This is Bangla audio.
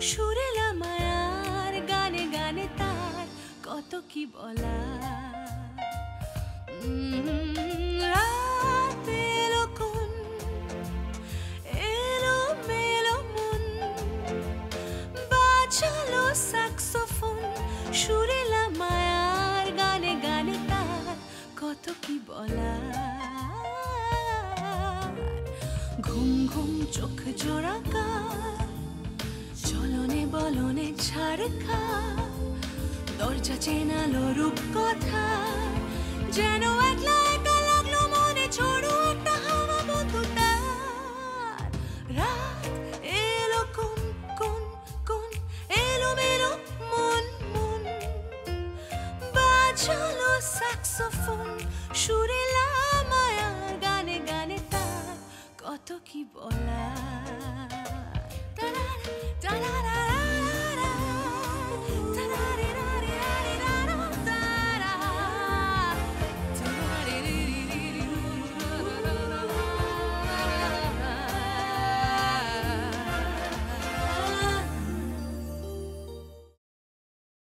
সুরেলা মায়ার গানে গানে তার কত কি বলা সুরেলা মায়ার গানে গানে তার কত কি বলা ঘুম ঘুম চোখ জোড়া ছাড় খা দরজা চেনালো রূপ কথা যেন একলা একা লাগল মনে ছোড়ো একটা হাওয়া রাত এলো কোন কোন কোন এলো মেলো মন মন। বাজালো স্যাক্সোফোন সুরেলা মায়ার গানে গানে তার। কত কি বলা